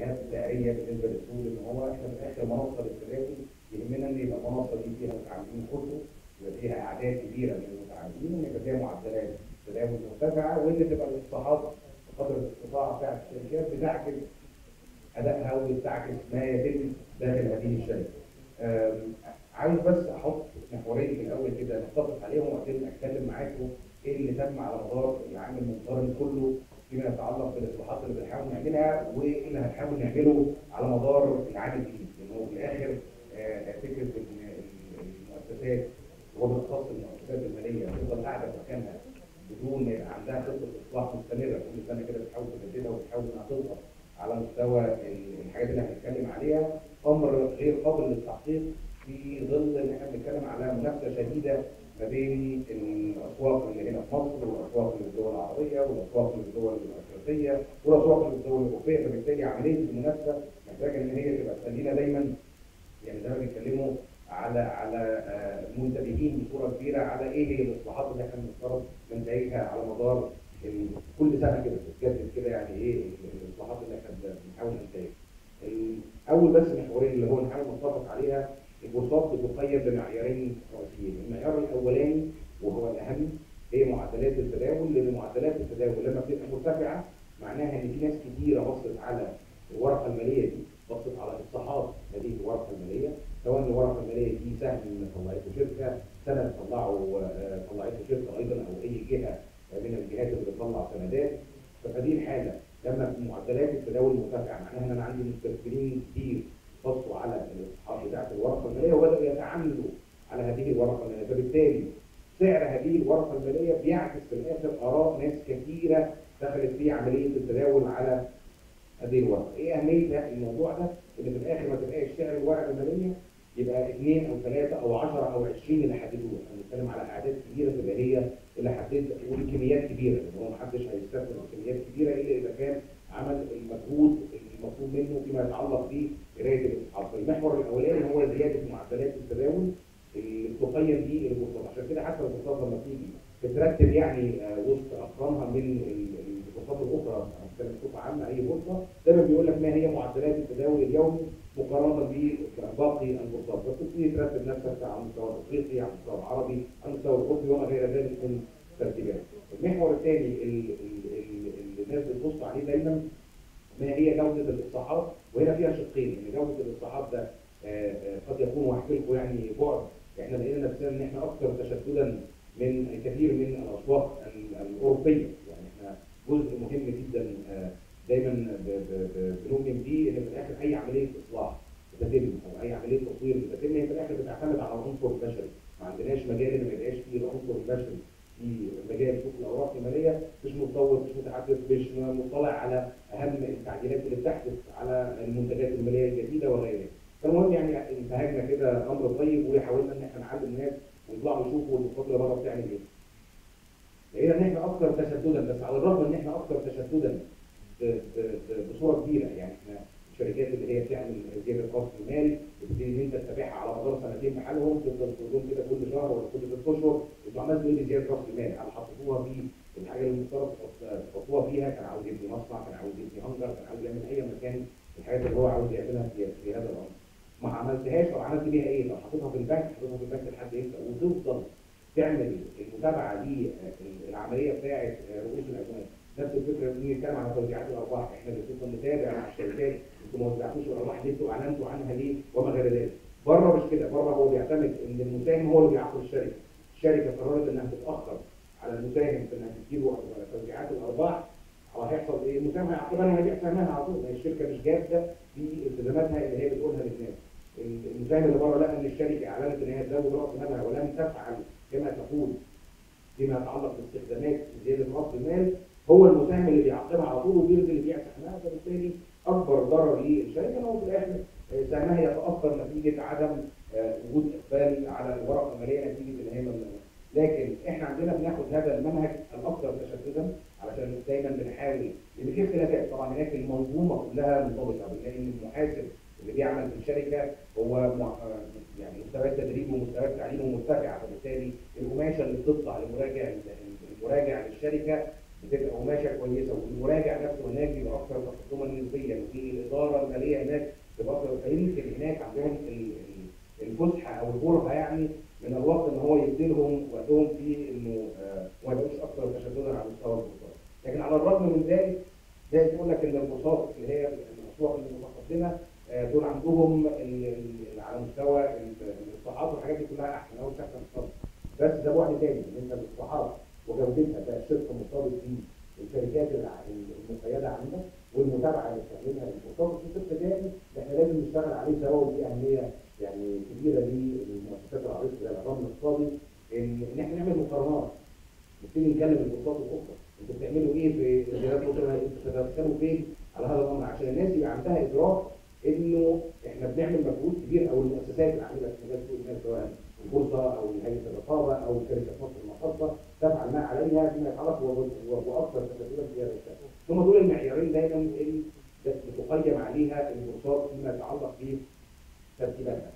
سيناريوهات سعريه بالنسبة للسوق إن هو إحنا في الآخر منصة للتداول يهمنا إن يبقى المنصة دي فيها متعاملين كتب يبقى فيها اعداد كبيرة من المتعاملين وان يبقى فيها معدلات تداول مرتفعة وان تبقى الاصلاحات بقدر الاستطاعة بتاعت الشركات بتعكس أدائها وبتعكس ما يتم داخل هذه الشركة. عايز بس أحط محورين في الأول كده نتفق عليهم وبعدين أتكلم معاكم إيه اللي تم على مدار العام المنصرم كله فيما يتعلق بالإصلاحات اللي بنحاول نعملها وايه اللي هنحاول نعمله على مدار العام الجديد. لأن هو في الآخر آه، فكره إن المؤسسات وبالاخص المؤسسات المالية تفضل قاعدة في مكانها بدون ما يبقى عندها خطة إصلاح مستمرة. كل سنة كده بتحاول تجددها وبتحاول إنها تضغط على مستوى ال- الحاجات اللي هنتكلم عليها. أمر غير قابل للتحقيق في ظل إن إحنا بنتكلم على منافسة شديدة ما بين الأسواق اللي هنا في مصر والأسواق اللي في الدول العربية والأسواق اللي في الدول الأفريقية والأسواق اللي في الدول الأوروبية. فبالتالي عملية المنافسة محتاجة إن هي تبقى تخلينا دايما يعني زي ما بيتكلموا على على آه، منتبهين بصورة كبيرة على إيه هي الاصلاحات اللي إحنا بنفترض ننتهجها على مدار كل سنة كده يعني إيه ال- الاصلاحات اللي إحنا بنحاول ننتهجها. ال- اول بس محورين اللي هو نحاول نتفق عليها البورصات بتقيد بمعيارين رئيسيين، المعيار الأولاني وهو الأهم هي معدلات التداول لأن معدلات التداول. لما بتبقى مرتفعة معناها إن في ناس كتيرة بصت على الورقة المالية دي بصت على إصلاحات هذه الورقة المالية. سواء الورقة المالية دي سهم طلعته شركة سند طلعه آه، طلعته شركة أيضا أو أي جهة من الجهات اللي بتطلع سندات. فهذه الحالة لما معدلات التداول مرتفعة معناها إن أنا عندي مستثمرين كتير. بصوا على الاصحاب بتاعت الورقة المالية وبداوا يتعاملوا على هذه الورقة المالية فبالتالي سعر هذه الورقة المالية بيعكس في الآخر آراء ناس كثيرة دخلت في عملية التداول على هذه الورقة. إيه اهميه الموضوع ده؟ إن في الآخر ما تبقاش سعر الورقة المالية يبقى اثنين أو ثلاثة أو 10 أو 20 اللي حددوه، إحنا بنتكلم على أعداد كبيرة هي اللي حددت وكميات كبيرة لأن هو ما حدش هيستثمر كميات كبيرة إلا إذا كان عمل المجهود المطلوب منه فيما يتعلق بقرايه الاصحاب. المحور الأولاني هو زيادة معدلات التداول اللي بتقيم بيه البورصات، عشان كده حتى البورصات لما تيجي بترتب يعني آه، وسط اقرانها من ال- البورصات الأخرى أنا بتكلم بصفه عامه اي بورصة دايما بيقول لك ما هي معدلات التداول اليومي مقارنة بباقي البورصات فبتبتدي ترتب نفسك على المستوى الأفريقي على المستوى العربي على المستوى الأوروبي وما غير ذلك من ترتيبات. المحور الثاني الناس بتبص عليه دايما ما هي جودة الاصلاحات وهنا فيها شقين. ان جودة الاصلاحات ده آه، آه، قد يكون وهحكي لكم يعني بعد. إحنا لقينا نفسنا إن إحنا أكثر تشددا من الكثير من الاسواق ال- الأوروبية. يعني إحنا جزء مهم جدا آه، دايما بنؤمن بيه إن في الآخر أي عملية إصلاح بتتم أو أي عملية تطوير بتتم هي في الآخر بتعتمد على العنصر البشري ما عندناش مجال ما يبقاش فيه العنصر البشري في مجال سوق الاوراق المالية مش متطور مش متحدث مش مطلع على أهم التعديلات اللي بتحدث على المنتجات المالية الجديدة وغيرها. فالمهم يعني انتهجنا كده أمر طيب وحاولنا إن إحنا نعلم الناس ويطلعوا يشوفوا البورصات اللي بره بتعمل إيه. لقينا إن إحنا أكثر تشددا بس على الرغم إن إحنا أكثر تشددا بصورة كبيرة يعني إحنا الشركات اللي هي بتعمل زيادة راس المال بتبتدي إن أنت تتابعها على مدار سنتين بحالهم تفضل تقول كده كل شهر ولا كل ست اشهر أنتوا عملتوا إيه بزياده راس المال؟ هل حطيتوها في الحاجة اللي المفترض تحط- تحطوها فيها كان عاوز يبني مصنع كان عاوز يبني هنجر كان عاوز يعمل أي مكان الحاجات اللي هو عاوز يعملها في, هذا الأمر. ما عملتهاش طب عملت بيها إيه؟ لو حطيتها في البنك حطيتها في البنك لحد إمتى؟ وتفضل تعمل المتابعة للعمليه بتاعه رؤوس الأزمات نفس الفكرة لما نيجي نتكلم على توزيعات الارباح إحنا بنفضل نتابع مع الشركات إنتوا ما وزعتوش الارباح ليه أنتوا أعلنتوا عنها ليه وما غير ذلك بره مش كده بره هو بيعتمد إن المساهم هو اللي بيعقد الشركة الشركة قررت إنها تتأخر على المساهم في إنها تديله توزيعات الأرباح. هيحصل إيه؟ المساهم هيعقبها هيبيع سهمها على طول. هي الشركة مش جادة في التزاماتها اللي هي بتقولها للناس. المساهم اللي بره لقى إن الشركة أعلنت إن هي تزود رأس مالها ولم تفعل كما تقول فيما يتعلق باستخدامات زيادة رأس المال هو المساهم اللي بيعاقبها على طول وبينزل يبيع سهمها. فبالتالي أكبر ضرر للشركة هو في الآخر آه، سهمها يتاثر نتيجة عدم آه، وجود إقبال على الورقه المالية نتيجة هي ممنوعه. لكن إحنا عندنا بناخد هذا المنهج الأكثر تشددا علشان دايما بنحاول لأن في اختلافات طبعا هناك المنظومة كلها منضبطه بنلاقي ان المحاسب اللي بيعمل في الشركة هو آه، يعني مستويات تدريبه ومستويات تعليمه مرتفعه فبالتالي القماشة اللي بتطلع لمراجع المراجع للشركة بتبقى قماشه كويسة والمراجع نفسه هناك بيبقى أكثر تقدما نسبيا. والاداره الماليه هناك تبقى أكثر فيمكن هناك عندهم ال- ال- الفسحة أو البرهة يعني من الوقت إن هو يديلهم وقتهم في إنه آه، ما يبقوش أكثر تشددا على مستوى الكورسات لكن على الرغم من ذلك زي تقول لك إن الكورسات اللي هي الاسواق المتقدمه آه، دول عندهم على مستوى ال- الإصلاحات والحاجات دي كلها أحسن. أو احسن اقتصاد بس ده بعد تاني إن الإصلاحات وجودتها مرتبط بالشركات الع- المقيدة عندك والمتابعة اللي بتعملها المرتبط بشق تاني إحنا لازم نشتغل عليه سوا ودي أهمية يعني كبيرة للمؤسسات العريضه زي النظام الاقتصادي إن إحنا نعمل مقارنات. نبتدي نتكلم الكورسات الاخرى أنتوا بتعملوا إيه في الجهات الاسره أنتوا تتدخلوا فين؟ على هذا الأمر. عشان الناس يبقى عندها إدراك إنه إحنا بنعمل مجهود كبير أو المؤسسات العامله في مجال سوق المال سواء البورصه أو هيئة الرقابة أو شركة مصر المختصه تفعل ما عليها فيما يتعلق وأكثر تكثيرا في هذا الشان. ثم دول المعيارين دايما اللي بتقيم عليها البورصات فيما يتعلق بترتيباتها.